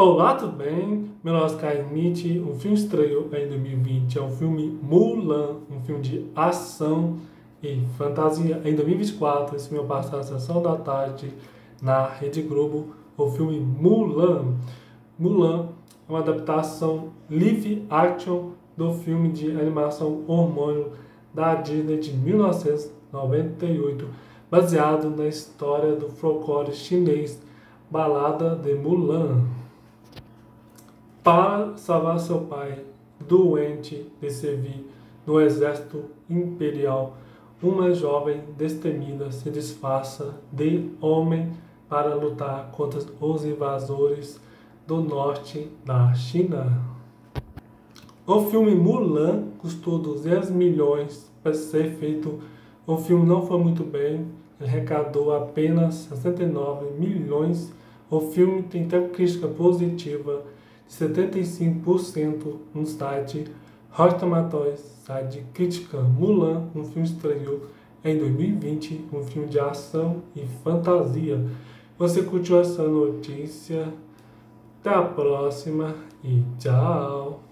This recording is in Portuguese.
Olá, tudo bem? Meu nome é Sky Smith. O filme estreou em 2020. É o filme Mulan, um filme de ação e fantasia. Em 2024, esse meu passar na sessão da tarde na Rede Globo, o filme Mulan. Mulan é uma adaptação live action do filme de animação Hormônio da Disney de 1998, baseado na história do folclore chinês Balada de Mulan. Para salvar seu pai, doente de servir no exército imperial, uma jovem destemida se disfarça de homem para lutar contra os invasores do norte da China. O filme Mulan custou 200 milhões para ser feito. O filme não foi muito bem, arrecadou apenas 69 milhões. O filme tem até crítica positiva 75% no site Rotten site crítica Mulan, um filme estreou em 2020, um filme de ação e fantasia. Você curtiu essa notícia? Até a próxima e tchau!